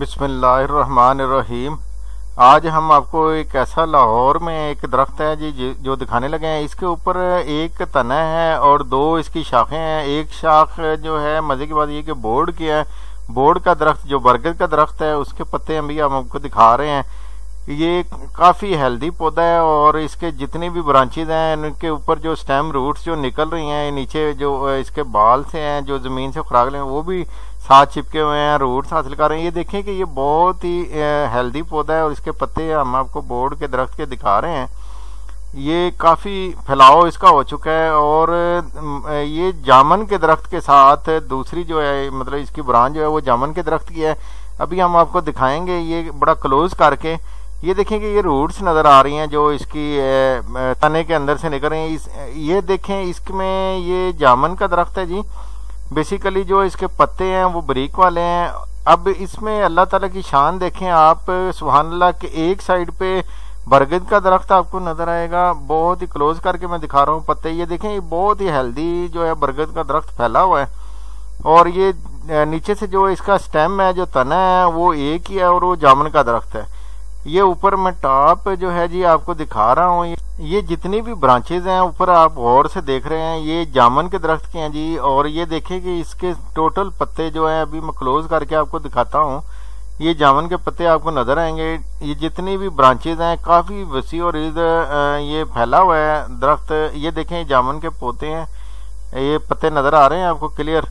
بسم اللہ الرحمن الرحیم۔ آج ہم آپ کو ایک ایسا لاہور میں ایک درخت ہے جی،, جی جو دکھانے لگے ہیں۔ اس کے اوپر ایک تنہ ہے اور دو اس کی شاخیں ہیں۔ ایک شاخ جو ہے مزے کی بات یہ کہ بورڈ کی ہے۔ بورڈ کا درخت جو برگد کا درخت ہے، اس کے پتے ابھی ہم آپ کو دکھا رہے ہیں۔ یہ کافی ہیلدی پودا ہے اور اس کے جتنی بھی برانچز ہیں، ان کے اوپر جو سٹیم روٹس جو نکل رہی ہیں، نیچے جو، اس کے بال سے ہیں، جو زمین سے خوراک لیں، وہ بھی ساتھ چپکے ہوئے ہیں روٹس حاصل کر رہے ہیں۔ یہ دیکھیں کہ یہ بہت ہی ہیلدی پودا ہے اور اس کے پتے ہم آپ کو بورڈ کے درخت کے دکھا رہے ہیں۔ یہ کافی پھیلاؤ اس کا ہو چکا ہے اور یہ جامن کے درخت کے ساتھ دوسری جو ہے مطلب اس کی برانچ جو ہے، وہ جامن کے درخت کی ہے۔ ابھی ہم آپ کو دکھائیں گے، یہ بڑا کلوز کر کے یہ دیکھیں کہ یہ روٹس نظر آ رہی ہیں جو اس کی تنے کے اندر سے نکل رہی ہیں۔ یہ دیکھیں، اس میں یہ جامن کا درخت ہے جی۔ بیسیکلی جو اس کے پتے ہیں، وہ بریک والے ہیں۔ اب اس میں اللہ تعالیٰ کی شان دیکھیں آپ، سبحان اللہ کے ایک سائڈ پہ برگد کا درخت آپ کو نظر آئے گا۔ بہت ہی کلوز کر کے میں دکھا رہا ہوں پتے۔ یہ دیکھیں، یہ بہت ہی ہیلدی جو ہے برگد کا درخت پھیلا ہوا ہے۔ اور یہ نیچے سے جو اس کا سٹیم ہے، جو تنا ہے، وہ ایک ہی ہے اور وہ جامن کا درخت ہے۔ یہ اوپر میں ٹاپ جو ہے جی آپ کو دکھا رہا ہوں، یہ جتنی بھی برانچز ہیں، اوپر آپ غور سے دیکھ رہے ہیں، یہ جامن کے درخت کے ہیں جی اور یہ دیکھیں کہ اس کے ٹوٹل پتے جو ہیں، ابھی میں کلوز کر کے آپ کو دکھاتا ہوں۔ یہ جامن کے پتے آپ کو نظر آئیں گے۔ یہ جتنی بھی برانچز ہیں، کافی وسیع اور یہ پھیلا ہوا ہے درخت۔ یہ دیکھیں جامن کے پوتے ہیں۔ یہ پتے نظر آ رہے ہیں آپ کو کلیئر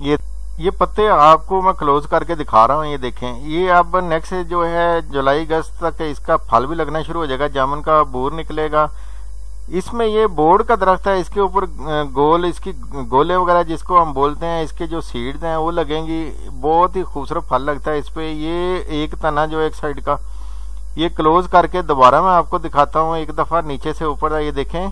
یہ یہ پتے آپ کو میں کلوز کر کے دکھا رہا ہوں، یہ دیکھیں۔ یہ اب نیکسٹ جو ہے جولائی اگست تک اس کا پھل بھی لگنا شروع ہو جائے گا، جامن کا بور نکلے گا۔ اس میں یہ بورڈ کا درخت ہے، اس کے اوپر گول، اس کی گولے وغیرہ جس کو ہم بولتے ہیں، اس کے جو سیڈز ہیں، وہ لگیں گی۔ بہت ہی خوبصورت پھل لگتا ہے اس پہ۔ یہ ایک تنا جو ایک سائڈ کا۔ یہ کلوز کر کے دوبارہ میں آپ کو دکھاتا ہوں۔ ایک دفعہ نیچے سے اوپر یہ دیکھیں۔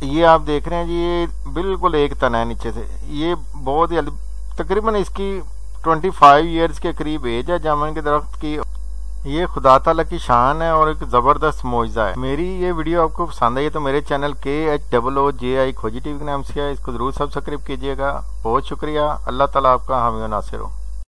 یہ آپ دیکھ رہے ہیں جی یہ بالکل ایک تن ہے نیچے سے۔ یہ بہت ہی تقریباً اس کی ٹوینٹی فائیو ایئرز کے قریب ایج ہے جامن کے درخت کی۔ یہ خدا تعالیٰ کی شان ہے اور ایک زبردست معجزہ ہے۔ میری یہ ویڈیو آپ کو پسند آئی تو میرے چینل کے H double O J I Khoji TV وی کے نام سے ہے۔ اس کو ضرور سبسکرائب کیجیے گا۔ بہت شکریہ۔ اللہ تعالیٰ آپ کا حامی و ناصر ہو۔